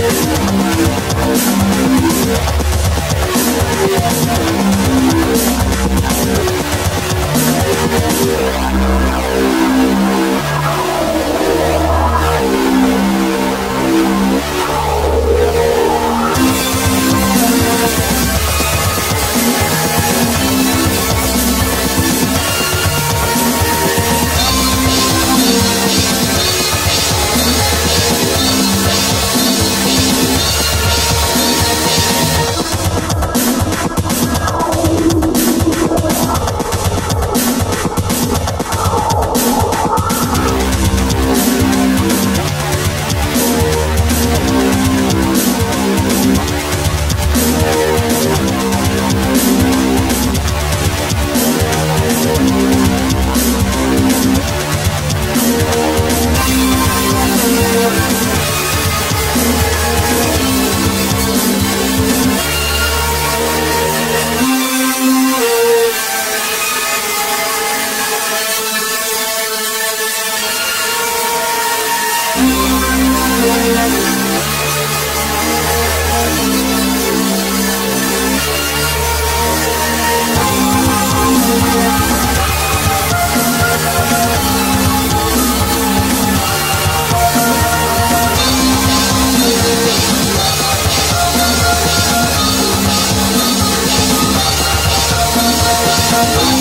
We'll be. Oh.